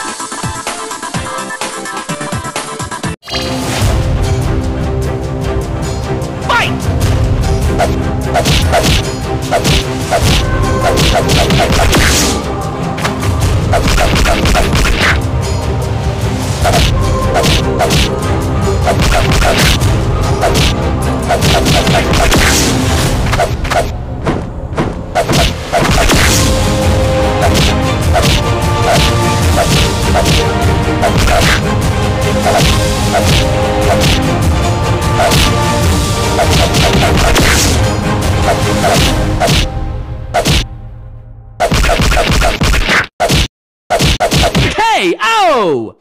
enough. Hey, oh!